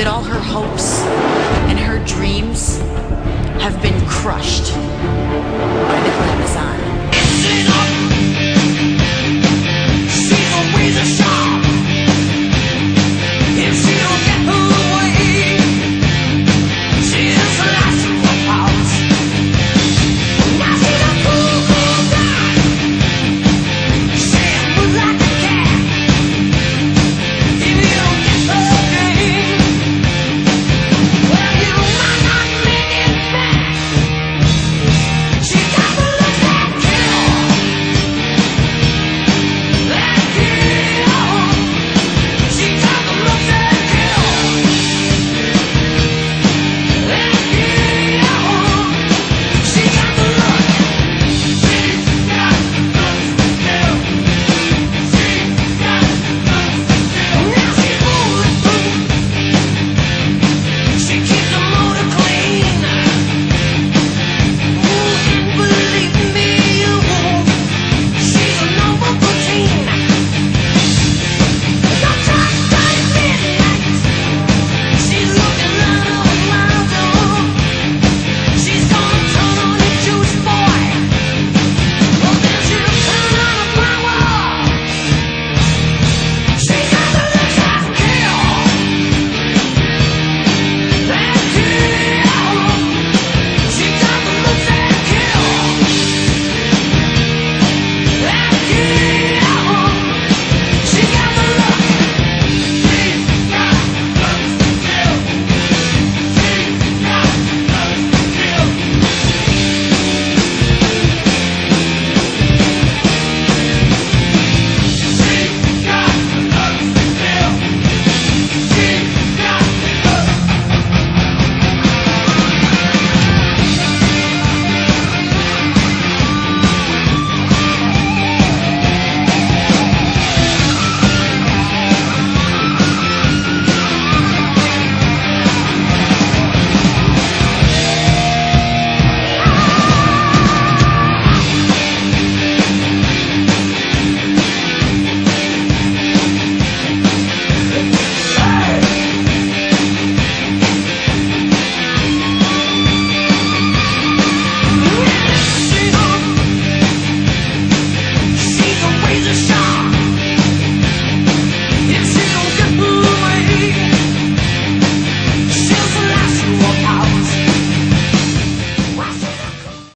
that all her hopes and her dreams have been crushed.